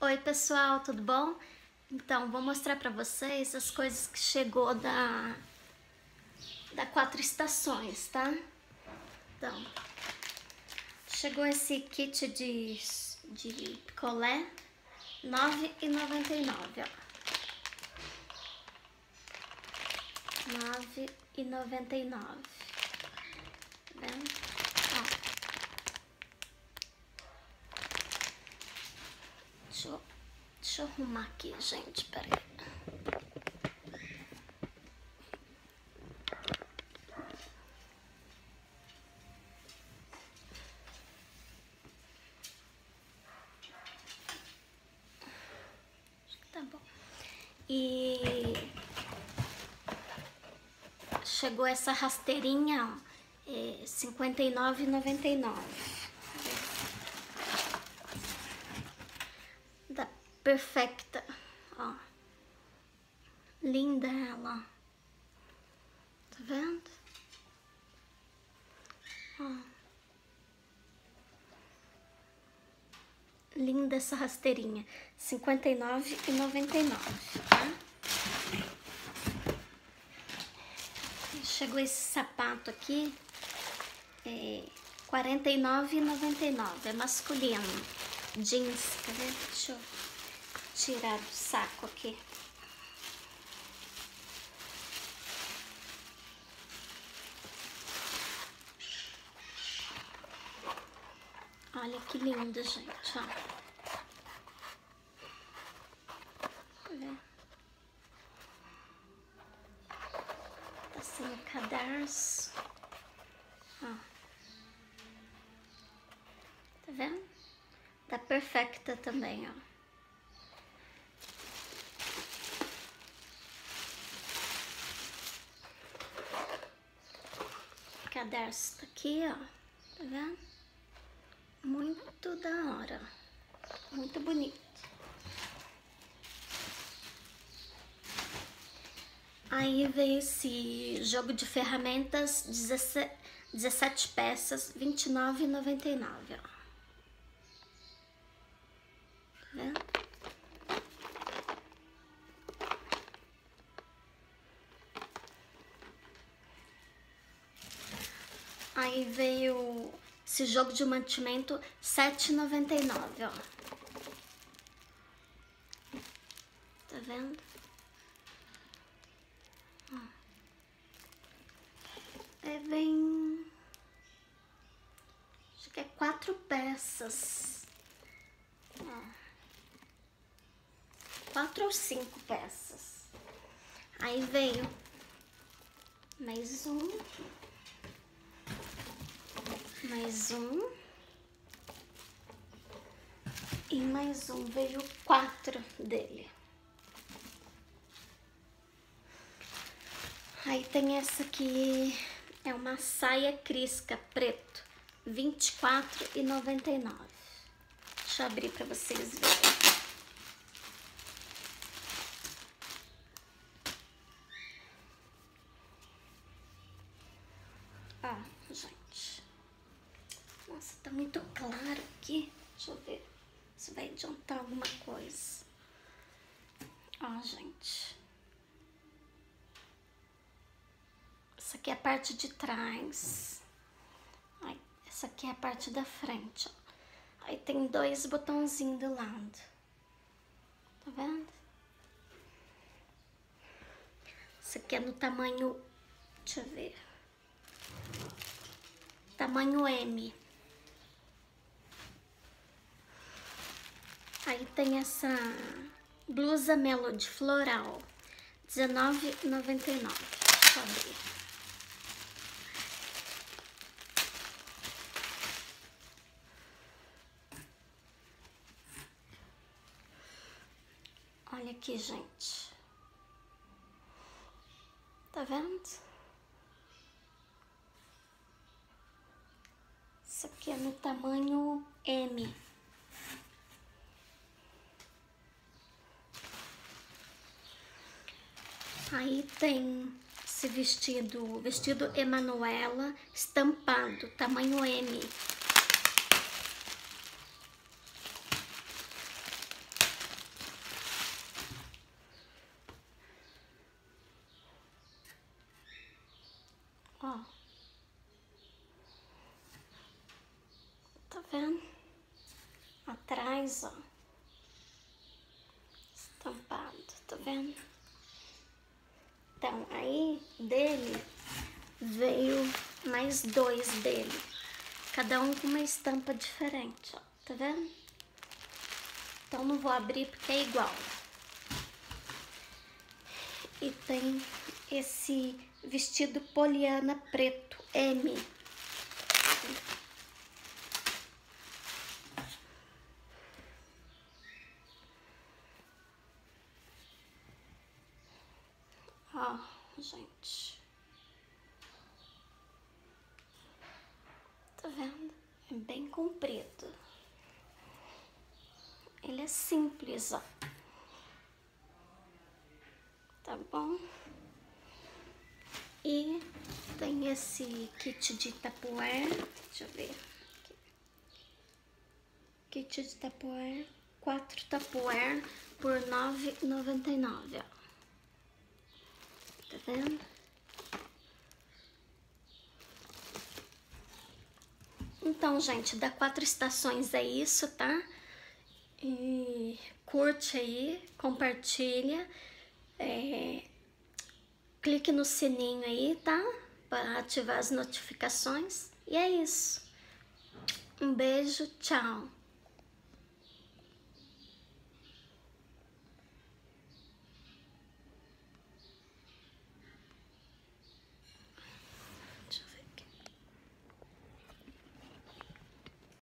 Oi pessoal, tudo bom? Então, vou mostrar pra vocês as coisas que chegou da, da Quatro Estações, tá? Então, chegou esse kit de, de picolé, R$ 9,99, ó. R$ 9,99, tá vendo? Deixa eu, deixa eu arrumar aqui, gente, peraí. Tá bom. E chegou essa rasteirinha, ó, é, R$ 59,99. Perfeita, ó. Linda ela. Tá vendo? Ó. Linda essa rasteirinha. R$ 59,99, tá? Chegou esse sapato aqui. É R$ 49,99. É masculino. Jeans, ver? Deixa eu tirar do saco aqui. Olha que lindo, gente, ó. Tá sem o cadarço. Ó. Tá vendo? Tá perfeita também, ó. Tá aqui, ó. Tá vendo? Muito da hora. Muito bonito. Aí veio esse jogo de ferramentas, 17, 17 peças, R$ 29,99, ó. Tá vendo? Aí veio esse jogo de mantimento R$ 7,99, ó. Tá vendo? É bem... Acho que é quatro peças. Ó. Quatro ou cinco peças. Aí veio mais um mais um. E mais um, veio quatro dele. Aí tem essa aqui, é uma saia crisca preto, R$ 24,99. Deixa eu abrir para vocês verem. Ó, gente. Nossa, tá muito claro aqui. Deixa eu ver se vai adiantar alguma coisa. Ó, gente. Essa aqui é a parte de trás. Aí, essa aqui é a parte da frente, ó. Aí tem dois botãozinhos do lado. Tá vendo? Essa aqui é no tamanho... Deixa eu ver. Tamanho M. Aí tem essa blusa Melody floral, R$19,99. Deixa abrir. Olha aqui, gente. Tá vendo? Isso aqui é no tamanho M. Aí tem esse vestido, vestido Emanuela, estampado, tamanho M. Ó. Tá vendo? Atrás, ó. Estampado, tá vendo? Então, aí dele veio mais dois dele. Cada um com uma estampa diferente, ó. Tá vendo? Então, não vou abrir porque é igual. E tem esse vestido poliana preto, M. Ó, gente. Tá vendo? É comprido. Ele é simples, ó. Tá bom? E tem esse kit de tapuer. Deixa eu ver. Kit de tapuer. Quatro tapuer por R$ 9,99, ó. Tá vendo? Então, gente, da quatro estações é isso, tá? E curte aí, compartilha, é, clique no sininho aí, tá? Para ativar as notificações. E é isso. Um beijo, tchau.